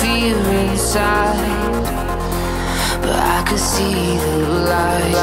fear inside, but I could see the light.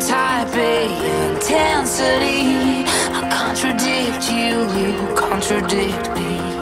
type A intensity. I contradict you, you contradict me.